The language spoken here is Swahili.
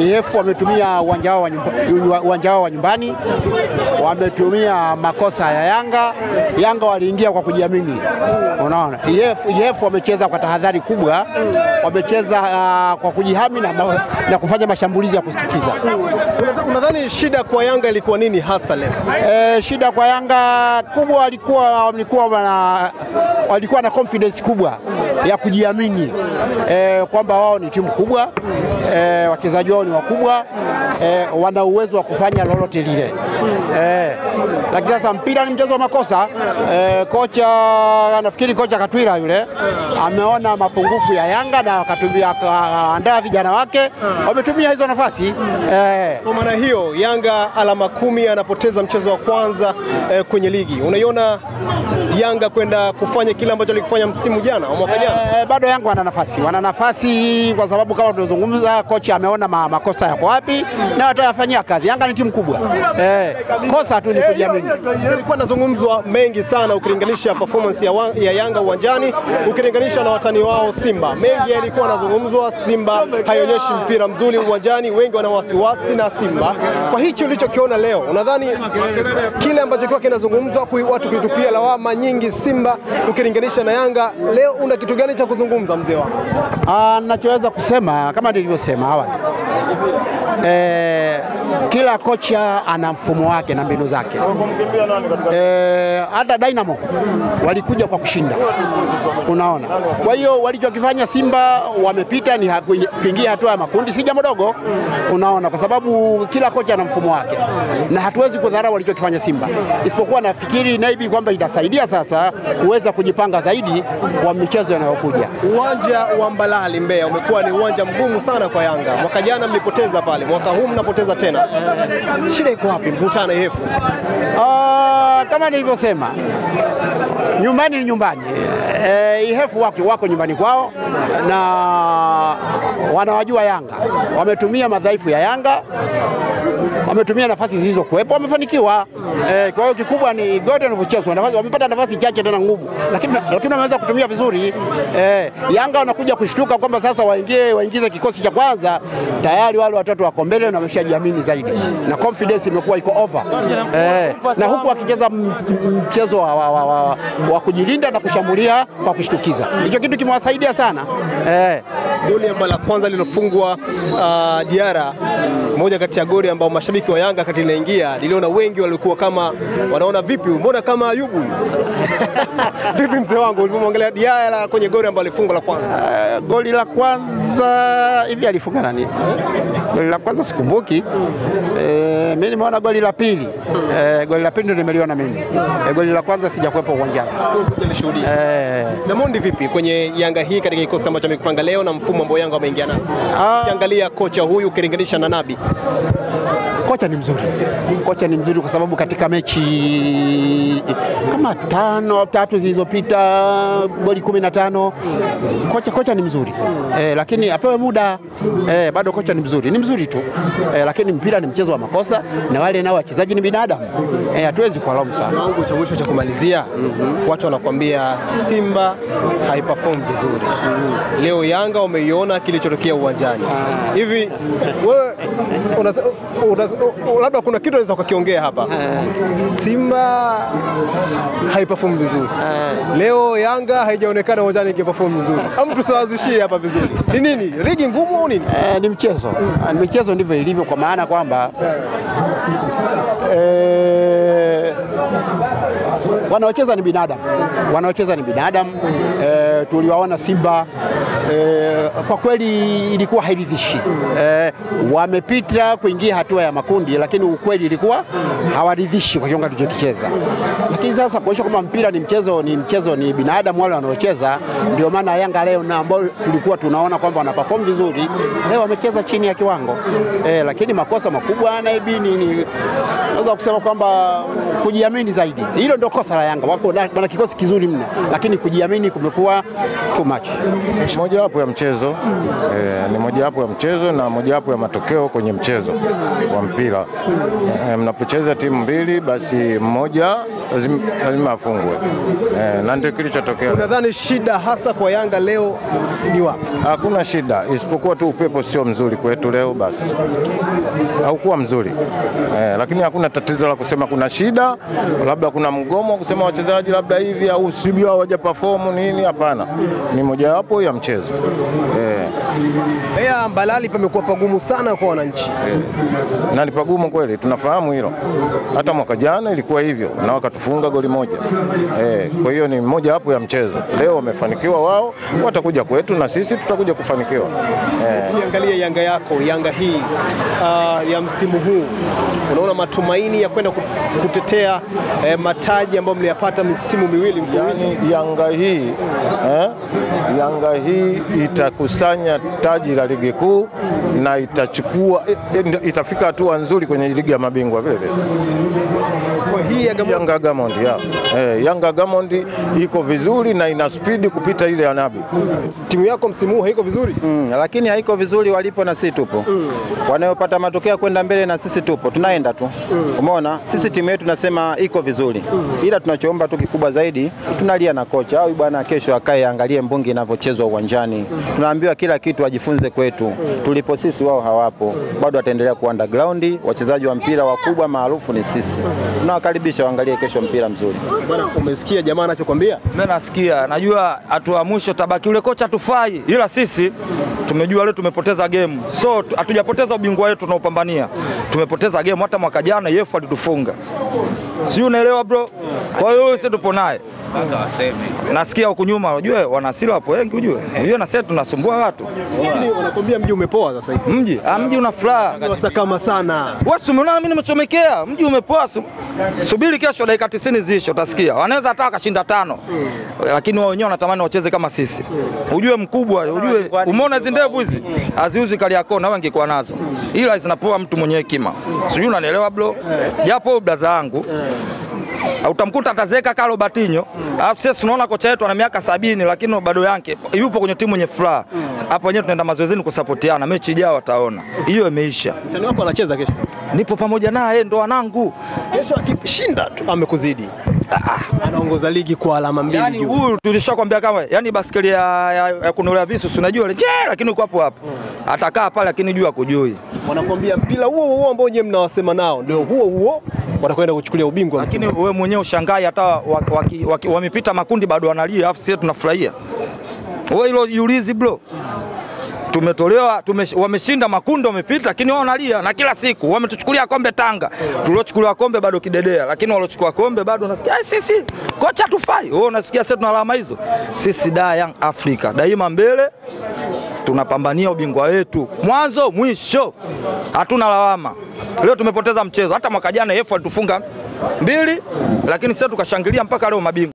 EF wametumia uwanja wao wa wa nyumbani, wametumia makosa ya Yanga. Yanga waliingia kwa kujiamini, unaona. EF, EF wamecheza kwa tahadhari kubwa, wamecheza uh, kwa kujihami na, na kufanya mashambulizi ya kushtukiza. Unadhani shida kwa Yanga ilikuwa nini hasa leo? E, shida kwa Yanga kubwa walikuwa walikuwa na, walikuwa na confidence kubwa ya kujiamini. E, kwamba wao ni timu kubwa e, wachezaji wao ni wakubwa e, wana uwezo wa kufanya lolote lile. E, lakini sasa mpira ni mchezo wa makosa. E, kocha nafikiri kocha Katwira yule ameona mapungufu ya Yanga na akatumia akaandaa vijana wake. Wametumia hizo nafasi. E, Kwa maana hiyo Yanga alama kumi anapoteza mchezo wa kwanza e, kwenye ligi. Unaiona Yanga kwenda kufanya kile ambacho alikufanya msimu jana mwaka jana? Eh, bado Yanga wana nafasi, wana nafasi kwa sababu kama tunazungumza, kocha ameona ma, makosa yako wapi na watayafanyia kazi. Yanga ni timu kubwa eh, kosa tu ni kujiamini. Ilikuwa nazungumzwa mengi sana ukilinganisha performance ya, wa, ya Yanga uwanjani ukilinganisha na watani wao Simba. Mengi yalikuwa nazungumzwa Simba haionyeshi mpira mzuri uwanjani, wengi wana wasiwasi na Simba. Kwa hicho ulichokiona leo, unadhani kile ambacho kiwa kinazungumzwa, watu kuitupia lawama nyingi Simba ukilinganisha na Yanga, leo una kitu gani cha kuzungumza mzee wangu? Ah, Nachoweza kusema kama nilivyosema awali eh, kila kocha ana mfumo wake na mbinu zake. Hata e, Dynamo walikuja kwa kushinda, unaona. Kwa hiyo walichokifanya Simba wamepita ni haku- kuingia hatua ya makundi, si jambo dogo, unaona, kwa sababu kila kocha ana mfumo wake na hatuwezi kudharau walichokifanya Simba, isipokuwa nafikiri naibi kwamba itasaidia sasa kuweza kujipanga zaidi kwa michezo yanayokuja. Uwanja wa Mbalali Mbeya umekuwa ni uwanja mgumu sana kwa Yanga. Mwaka jana mlipoteza pale, mwaka huu mnapoteza tena. Shida iko wapi? Mkutano hefu. Ah, kama nilivyosema nyumbani ni nyumbani. E, Ihefu wako, wako nyumbani kwao na wanawajua Yanga, wametumia madhaifu ya Yanga, wametumia nafasi zilizokuwepo, wamefanikiwa. E, kwa hiyo kikubwa ni goli wanavyochezwa, nafasi wamepata nafasi chache tena ngumu, lakini lakini wameweza kutumia vizuri. E, Yanga wanakuja kushtuka kwamba sasa waingie waingize kikosi cha kwanza, tayari wale watatu wako mbele na wameshajiamini zaidi. Na confidence imekuwa iko over. Eh, na huku m- mchezo wa, wa, wa, wa, wa kujilinda na kushambulia kwa kushtukiza. Hicho kitu kimewasaidia sana. E, goli ambalo la kwanza lilofungwa uh, Diara, moja kati ya goli ambao mashabiki wa Yanga kati linaingia, liliona, wengi walikuwa kama wanaona vipi, mbona kama Ayubu vipi mzee wangu ulipomwangalia Diara kwenye goli ambalo alifungwa la kwanza? Uh, goli la kwanza hivi alifunga nani? Goli la kwanza sikumbuki. Eh, mimi nimeona goli la pili. Eh, goli la pili ndio nimeliona mimi. Eh, goli la kwanza sijakuwepo uwanjani. Eh, Namondi vipi kwenye Yanga hii katika kikosi ambacho amekipanga leo na mfumo ambao yangu ameingia? Ah. Ukiangalia kocha huyu ukilinganisha na Nabi, kocha ni mzuri, kocha ni mzuri kwa sababu katika mechi kama tano au tatu zilizopita goli kumi na tano kocha, kocha ni mzuri. E, lakini apewe muda e, bado kocha ni mzuri, ni mzuri tu. E, lakini mpira ni mchezo wa makosa na wale nao wachezaji ni binadamu. E, hatuwezi kuwalaumu sana. wangu cha mwisho cha kumalizia, watu wanakuambia Simba haiperform vizuri. Leo Yanga umeiona kilichotokea uwanjani. Hivi wewe labda kuna kitu unaweza ukakiongea hapa. Simba haiperform vizuri. Leo Yanga haijaonekana uwanjani ikiperform vizuri. au tusawazishie hapa vizuri. Ni nini? Ligi ngumu au nini? Eh, ni mchezo Ah, ni mchezo, ndivyo ilivyo, kwa maana kwamba eh, wanaocheza ni binadamu, wanaocheza ni binadamu eh, tuliwaona Simba eh, kwa kweli ilikuwa hairidhishi eh, wamepita kuingia hatua ya makundi, lakini ukweli ilikuwa hawaridhishi kwa kiwango tulichokicheza. Lakini sasa kuonyesha kwamba mpira ni mchezo, ni mchezo, ni binadamu wale wanaocheza, ndio maana Yanga leo na ambao tulikuwa tunaona kwamba wana perform vizuri, leo wamecheza chini ya kiwango eh, lakini makosa makubwa naibi ni, ni naweza kusema kwamba kujiamini zaidi, hilo ndio kosa la Yanga, wako wana kikosi kizuri mno, lakini kujiamini kumekuwa too much. Mojawapo ya mchezo mm. E, ni mojawapo ya mchezo na mojawapo ya matokeo kwenye mchezo wa mpira e, mnapocheza timu mbili basi mmoja lazima, afungwe e, na ndio kilichotokea. Unadhani shida hasa kwa Yanga leo ni wapi? Hakuna shida isipokuwa tu upepo sio mzuri kwetu leo, basi haukuwa mzuri e, lakini hakuna tatizo la kusema kuna shida, labda kuna mgomo kusema wachezaji labda hivi au sijui hawaja perform nini. Hapana, ni mojawapo ya mchezo eh, Mbeya Mbalali pamekuwa pagumu sana kwa wananchi. eh, na ni pagumu kweli, tunafahamu hilo. Hata mwaka jana ilikuwa hivyo na wakatufunga goli moja eh, kwa hiyo ni moja wapo ya mchezo. Leo wamefanikiwa wao, watakuja kwetu na sisi tutakuja kufanikiwa eh. Ukiangalia Yanga yako, Yanga hii uh, ya msimu huu, unaona matumaini ya kwenda kutetea eh, mataji ambayo mliyapata misimu miwili mfululizo? Yani, Yanga hii eh, Yanga hii itakusanya taji la ligi kuu na itachukua eh, itafika hatua nzuri kwenye ligi ya mabingwa vile vile. Kwa hii ya Gamondi. Yanga Gamondi ya. Eh, Yanga Gamondi iko vizuri na ina spidi kupita ile ya Nabi. timu yako msimu huu haiko vizuri. Mm, lakini haiko vizuri walipo na sisi tupo. Wanayopata matokeo kwenda mbele na sisi tupo, tunaenda tu. Umeona, sisi timu yetu nasema iko vizuri, ila tunachoomba tu kikubwa zaidi, tunalia na kocha au bwana, kesho akae angalie mbungi inavyochezwa uwanjani. Tunaambiwa kila kitu ajifunze kwetu, tulipo sisi wao hawapo, bado wataendelea kuwa underground. Wachezaji wa mpira wakubwa maarufu ni sisi, tunawakaribisha waangalie kesho mpira mzuri. Bwana, umesikia jamaa anachokwambia? Mimi nasikia, najua hatua mwisho tabaki yule kocha tufai, ila sisi tumejua leo tumepoteza game, so hatujapoteza ubingwa wetu tunaopambania, tumepoteza game. Hata mwaka jana yefu alitufunga, si unaelewa bro? Kwa hiyo sisi tupo naye nasikia huku nyuma, ujue wanasila wapo wengi, unajua. ujue na sisi tunasumbua watu. Lakini wanakuambia mji umepoa sasa hivi. Mji ah, mji una furaha Wasakama sana. wewe si umeona mimi nimechomekea, mji umepoa. Subiri kesho dakika 90 ziishe, utasikia wanaweza hata wakashinda tano, lakini wao wenyewe wanatamani wacheze kama sisi. Ujue mkubwa, ujue umeona hizi ndevu hizi haziuzi yako na wewe angekuwa nazo, ila zinapoa mtu mwenye hekima, sijui unanielewa bro, japo blaza yangu utamkuta atazeka kama Robertinho. Alafu sisi tunaona kocha wetu ana miaka sabini lakini bado yake yupo kwenye timu yenye furaha. Hapo wenyewe tunaenda mazoezini kusapotiana, mechi ijayo wataona. Hiyo imeisha. Mtani wako anacheza kesho. Nipo pamoja naye, ndo wanangu. Kesho akishinda tu amekuzidi. Anaongoza ligi kwa alama mbili Yani juu. huyu tulishakwambia kama yani baskeli ya, ya, ya kunolea visu si unajua je, lakini uko hapo hapo. Atakaa pale lakini juu akujui. Wanakwambia mpira huo huo ambao nyewe mnawasema nao ndio huo huo watakwenda kuchukulia ubingwa. Lakini wewe mwenyewe ushangai hata wamepita makundi bado wanalia, afu sisi tunafurahia. Wewe hilo jiulizi bro. Tumetolewa tume, wameshinda makundi wamepita, lakini wao wanalia na kila siku wametuchukulia kombe Tanga. Tuliochukuliwa kombe bado kidedea, lakini waliochukua kombe bado nasikia "Ai, sisi kocha tufai. Wewe unasikia sasa tuna alama hizo. Sisi da Young Africa daima mbele, tunapambania ubingwa wetu mwanzo mwisho, hatuna lawama. Leo tumepoteza mchezo, hata mwaka jana EFU alitufunga mbili, lakini sasa tukashangilia mpaka leo mabingwa.